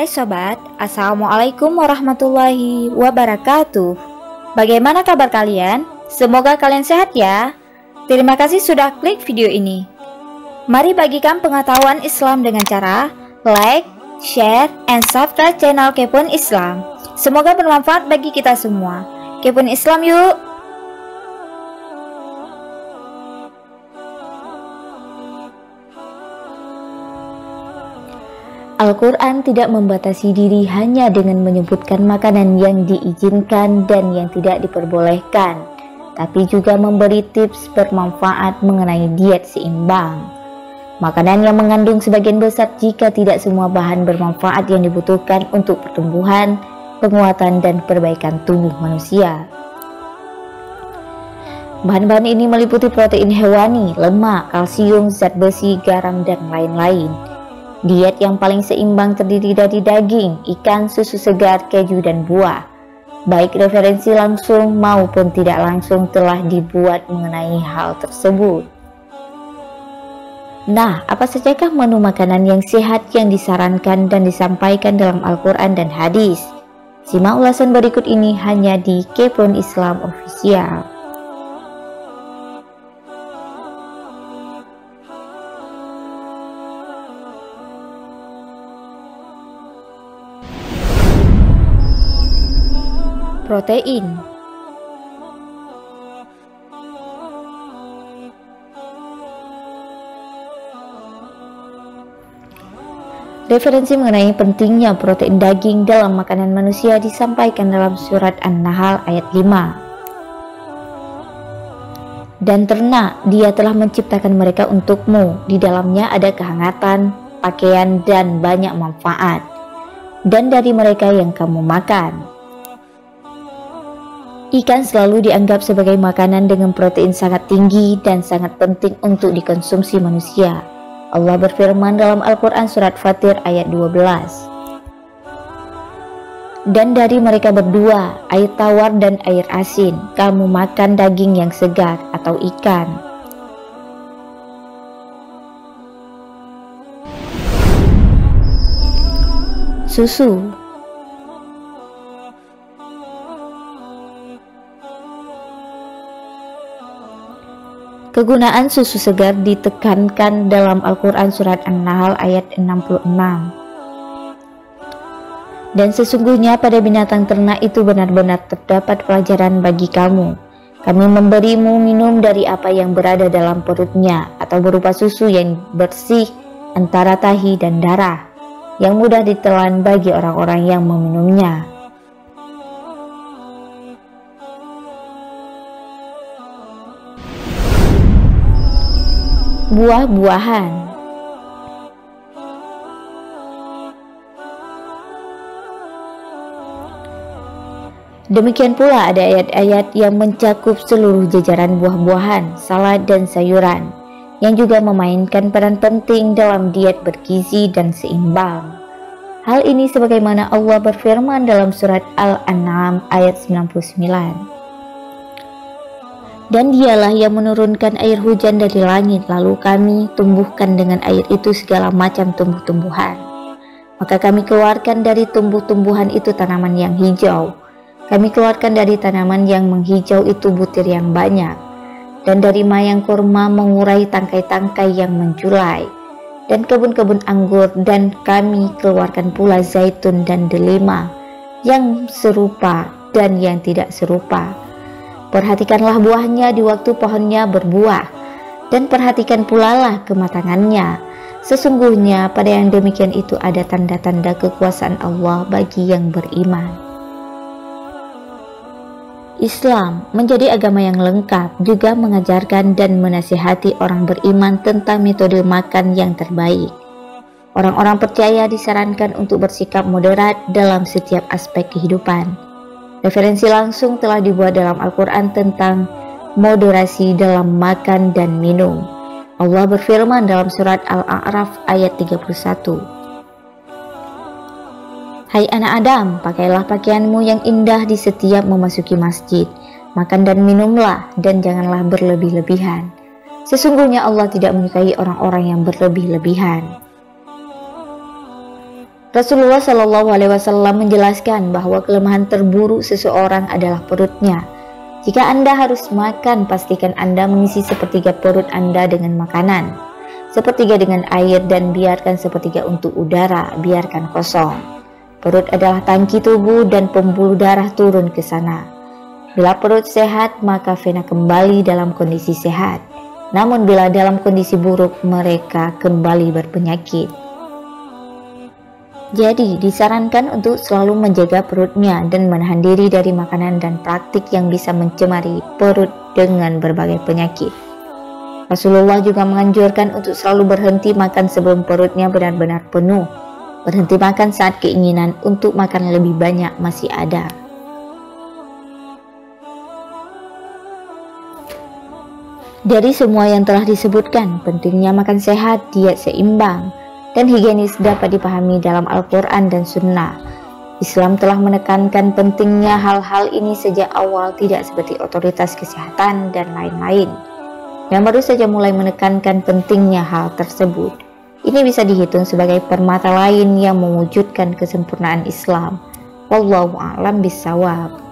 Hai sobat, Assalamualaikum warahmatullahi wabarakatuh. Bagaimana kabar kalian? Semoga kalian sehat ya. Terima kasih sudah klik video ini. Mari bagikan pengetahuan Islam dengan cara like, share, and subscribe channel Kepun Islam. Semoga bermanfaat bagi kita semua. Kepun Islam yuk Al-Quran tidak membatasi diri hanya dengan menyebutkan makanan yang diizinkan dan yang tidak diperbolehkan, tapi juga memberi tips bermanfaat mengenai diet seimbang. Makanan yang mengandung sebagian besar jika tidak semua bahan bermanfaat yang dibutuhkan untuk pertumbuhan, penguatan, dan perbaikan tubuh manusia. Bahan-bahan ini meliputi protein hewani, lemak, kalsium, zat besi, garam, dan lain-lain Diet yang paling seimbang terdiri dari daging, ikan, susu segar, keju, dan buah. Baik referensi langsung maupun tidak langsung telah dibuat mengenai hal tersebut. Nah, apa sajakah menu makanan yang sehat yang disarankan dan disampaikan dalam Al-Quran dan hadis? Simak ulasan berikut ini hanya di Kepon Islam Official. Protein. Referensi mengenai pentingnya protein daging dalam makanan manusia disampaikan dalam surat An-Nahl ayat 5. Dan ternak, dia telah menciptakan mereka untukmu. Di dalamnya ada kehangatan, pakaian, dan banyak manfaat. Dan dari mereka yang kamu makan. Ikan selalu dianggap sebagai makanan dengan protein sangat tinggi dan sangat penting untuk dikonsumsi manusia. Allah berfirman dalam Al-Quran Surat Fatir ayat 12. Dan dari mereka berdua, air tawar dan air asin, kamu makan daging yang segar atau ikan. Susu Kegunaan susu segar ditekankan dalam Al-Quran Surat An-Nahl ayat 66. Dan sesungguhnya pada binatang ternak itu benar-benar terdapat pelajaran bagi kamu. Kami memberimu minum dari apa yang berada dalam perutnya atau berupa susu yang bersih antara tahi dan darah yang mudah ditelan bagi orang-orang yang meminumnya. Buah-buahan. Demikian pula ada ayat-ayat yang mencakup seluruh jajaran buah-buahan, salad dan sayuran yang juga memainkan peran penting dalam diet bergizi dan seimbang. Hal ini sebagaimana Allah berfirman dalam surat Al-An'am ayat 99 dan dialah yang menurunkan air hujan dari langit lalu kami tumbuhkan dengan air itu segala macam tumbuh-tumbuhan. Maka kami keluarkan dari tumbuh-tumbuhan itu tanaman yang hijau. Kami keluarkan dari tanaman yang menghijau itu butir yang banyak. Dan dari mayang kurma mengurai tangkai-tangkai yang menculai. Dan kebun-kebun anggur dan kami keluarkan pula zaitun dan delima yang serupa dan yang tidak serupa Perhatikanlah buahnya di waktu pohonnya berbuah, dan perhatikan pula lah kematangannya. Sesungguhnya pada yang demikian itu ada tanda-tanda kekuasaan Allah bagi yang beriman. Islam menjadi agama yang lengkap juga mengajarkan dan menasihati orang beriman tentang metode makan yang terbaik. Orang-orang percaya disarankan untuk bersikap moderat dalam setiap aspek kehidupan Referensi langsung telah dibuat dalam Al-Quran tentang moderasi dalam makan dan minum. Allah berfirman dalam surat Al-A'raf ayat 31. Hai anak Adam, pakailah pakaianmu yang indah di setiap memasuki masjid. Makan dan minumlah dan janganlah berlebih-lebihan. Sesungguhnya Allah tidak menyukai orang-orang yang berlebih-lebihan. Rasulullah Shallallahu Alaihi Wasallam menjelaskan bahwa kelemahan terburuk seseorang adalah perutnya. Jika Anda harus makan, pastikan Anda mengisi sepertiga perut Anda dengan makanan, sepertiga dengan air, dan biarkan sepertiga untuk udara, biarkan kosong. Perut adalah tangki tubuh dan pembuluh darah turun ke sana. Bila perut sehat, maka vena kembali dalam kondisi sehat. Namun bila dalam kondisi buruk, mereka kembali berpenyakit. Jadi, disarankan untuk selalu menjaga perutnya dan menahan diri dari makanan dan praktik yang bisa mencemari perut dengan berbagai penyakit. Rasulullah juga menganjurkan untuk selalu berhenti makan sebelum perutnya benar-benar penuh. Berhenti makan saat keinginan untuk makan lebih banyak masih ada. Dari semua yang telah disebutkan, pentingnya makan sehat, diet seimbang, dan higienis dapat dipahami dalam Al-Quran dan Sunnah. Islam telah menekankan pentingnya hal-hal ini sejak awal tidak seperti otoritas kesehatan dan lain-lain yang baru saja mulai menekankan pentingnya hal tersebut. Ini bisa dihitung sebagai permata lain yang mewujudkan kesempurnaan Islam. Wallahu a'lam bisawab.